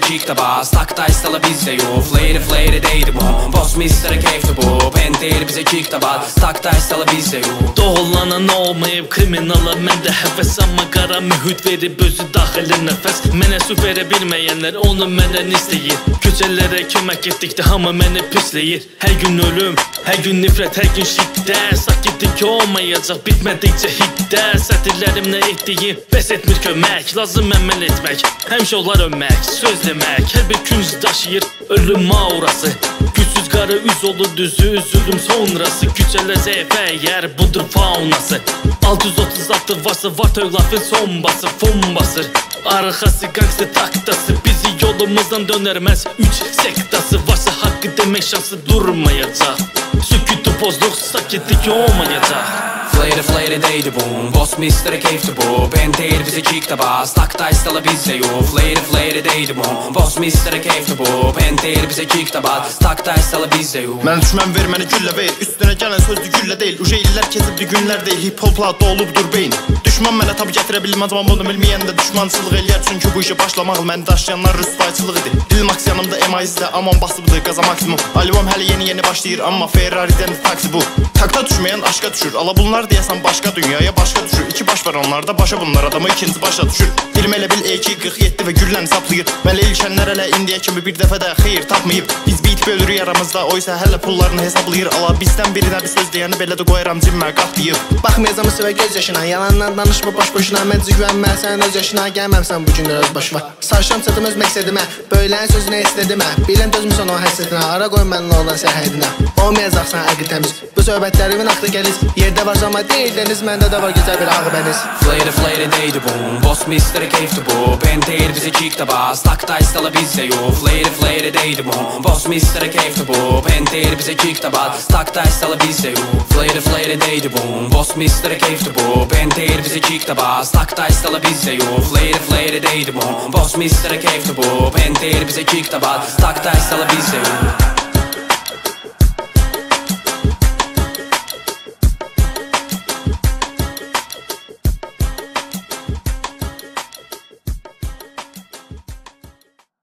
çiğ bas Takta istala bizde yok Flayri flayri deydi bu Boss mister'e keyfti bu Pentir bize çiğ bas Takta istala bizde yok Doğulanan olmayıb kriminala Məndə həvəs amma qara mühüt verib özü daxili nəfəs Mənə su verə bilməyənlər onu məndən istəyir Köçələrə kömək etdikdə hamı məni pisləyir Hər gün ölüm, hər gün nifrət, hər gün şiddə Sakitlik olmayacaq bitmədikcə hiddə Sətirlərimlə etdiyim bəs etmir kömək Lazım əməl etmək, həmişə olar ölmək Söz demək, hər bir künc daşıyır ölüm aurası. Gücsüz qarı üz olur düzü üzüldüm sonrası. Küçələr zəifə yer budur faunası. 636 varsa var tövlafın sombası Fombasır Arxası gangster taktası Bizi yolumuzdan dönermez. Üç sektası varsa hakkı demek şansı durmayacak Topuzluk sakitlik olmayacak Flayri flayri deydi bu Boss mister'e keyfti bu Pentir bize çiğ bas Takta istala bizde yok Flayri flayri deydi bu Boss mister'e keyfti bu Pentir bize çiğ bas Takta istala bizde yok Mən düşmən ver məni güllə ver Üstünə gələn sözdü güllə deyil Uje illər keçibdi günlər deyil Hip hopla dolubdur beyin Düşman mənə tab gətirə bilməz Amma bunu bilməyən də düşmançılıq eləyər Çünki bu işə başlamaq məni daşıyanlar rüsvayçılıq idi Dil maks yanımda MIS-də aman basıbdı qaza maksimum Albom hələ yeni yeni başlayır amma Ferrari'dən taksi bu Takta düşməyən aşka düşür Ala bunlar deyəsən başqa dünyaya başqa düşür. İki baş var onlarda başa bunlar adamı ikinci başa düşür. Dilim elə bil EK47 və gülləni saplayır Mələ ilşənlər hələ indiyə kimi bir dəfə də xeyir tapmayıb Biz beat bölürük aramızda o isə hələ pullarını hesablayır Ala bizdən birinə bir söz deyəni belə də qoyaram cimmə qatlayıb Baxmayacam sevə göz yaşına Yalandan danışma boş boşuna. Məncə güvənmə sən öz yaşına Gəlməmsən bu günlər öz başıma. Saçlam çatım öz məqsədimə Böyləyin sözünə istədimə Biləm dözmüsən o həsrətinə Ara qoy mənlə olan sərhədinə Olmayacaqsan əqli təmiz Bu söhbətlərimin axlı gəlir Yerdə var amma deyil dəniz Məndə də var gözəl bir ağ bəniz Flayri flayri deydi bu Boss mister'e keyfti bu Pentir bize çiğ bas Takta istala bizde yok Flayri flayri deydi bu Boss mister'e keyfti bu Pentir bize çiğ bas Takta istala bizde yok Flayri flayri deydi bu Boss mister'e keyfti bu Pentir bize çiğ bas Takta istala bizde yok Flayri flayri deydi bu Boss mister'e keyfti bu Pentir bize çiğ bas Takta istala bizde yok